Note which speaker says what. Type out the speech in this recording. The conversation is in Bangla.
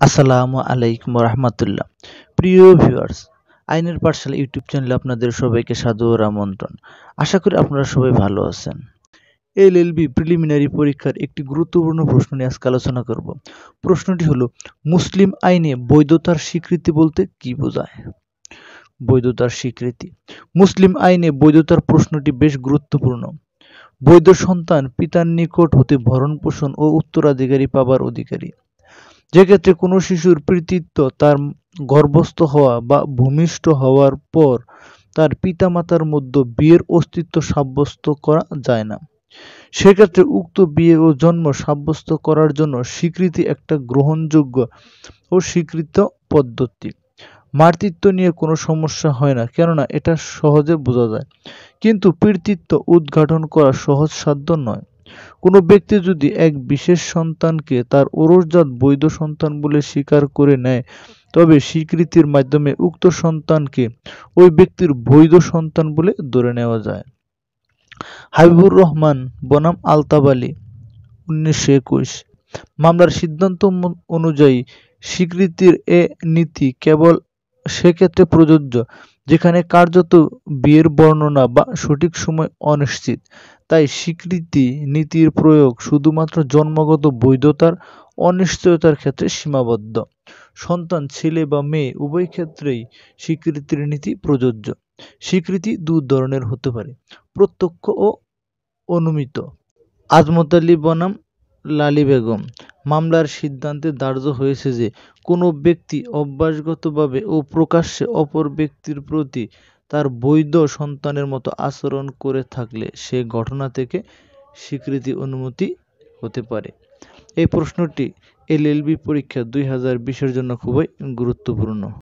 Speaker 1: আসসালামু আলাইকুম রহমতুল্লাহ। প্রিয় ভিউয়ার্স, আইনের পাঠশালা ইউটিউব চ্যানেলে আপনাদের সবাইকে সাদর আমন্ত্রণ। আশা করি আপনারা সবাই ভালো আছেন। এল এল বি প্রিলিমিনারি পরীক্ষার একটি গুরুত্বপূর্ণ প্রশ্ন নিয়ে আজকে আলোচনা করব। প্রশ্নটি হলো, মুসলিম আইনে বৈধতার স্বীকৃতি বলতে কি বোঝায়? বৈধতার স্বীকৃতি। মুসলিম আইনে বৈধতার প্রশ্নটি বেশ গুরুত্বপূর্ণ। বৈধ সন্তান পিতার নিকট হতে ভরণ পোষণ ও উত্তরাধিকারী পাবার অধিকারী। যেক্ষেত্রে কোনো শিশুর কৃতিত্ব তার গর্ভস্থ হওয়া বা ভূমিষ্ঠ হওয়ার পর তার পিতামাতার মধ্যে বিয়ের অস্তিত্ব সাব্যস্ত করা যায় না। সেক্ষেত্রে উক্ত বিয়ে ও জন্ম সাব্যস্ত করার জন্য স্বীকৃতি একটা গ্রহণযোগ্য ও স্বীকৃত পদ্ধতি। মাতৃত্ব নিয়ে কোনো সমস্যা হয় না, কেননা এটা সহজে বোঝা যায়। কিন্তু পিতৃত্ব উদ্ঘাটন করা সহজসাধ্য নয়। কোনো ব্যক্তি যদি এক বিশেষ সন্তানকে তার ওরসজাত বৈধ সন্তান বলে স্বীকার করে নেয়, তবে স্বীকৃতির মাধ্যমে উক্ত সন্তানকে ওই ব্যক্তির বৈধ সন্তান বলে ধরে নেওয়া যায়। হাবিবুর রহমান, বনাম আলতাব আলী উনিশশো একুশ। মামলার সিদ্ধান্ত অনুযায়ী স্বীকৃতির এ নীতি কেবল সেক্ষেত্রে প্রযোজ্য, যেখানে কার্যত বিয়ের বর্ণনা বা সঠিক সময় অনিশ্চিত। তাই স্বীকৃতি নীতির প্রয়োগ শুধুমাত্র জন্মগত বৈধতার অনিশ্চয়তার ক্ষেত্রে সীমাবদ্ধ। সন্তান, ছেলে বা মেয়ে উভয় ক্ষেত্রেই স্বীকৃতির নীতি প্রযোজ্য। স্বীকৃতি দু ধরনের হতে পারে, প্রত্যক্ষ ও অনুমিত। আজমত আলী বনাম, লালি বেগম। মামলার সিদ্ধান্তে ধার্য হয়েছে যে, কোনো ব্যক্তি অভ্যাসগতভাবে ও প্রকাশ্যে অপর ব্যক্তির প্রতি তার বৈধ সন্তানের মতো আচরণ করে থাকলে সে ঘটনা থেকে স্বীকৃতি অনুমতি হতে পারে। এই প্রশ্নটি এলএলবি পরীক্ষা দুই হাজার বিশের জন্য খুবই গুরুত্বপূর্ণ।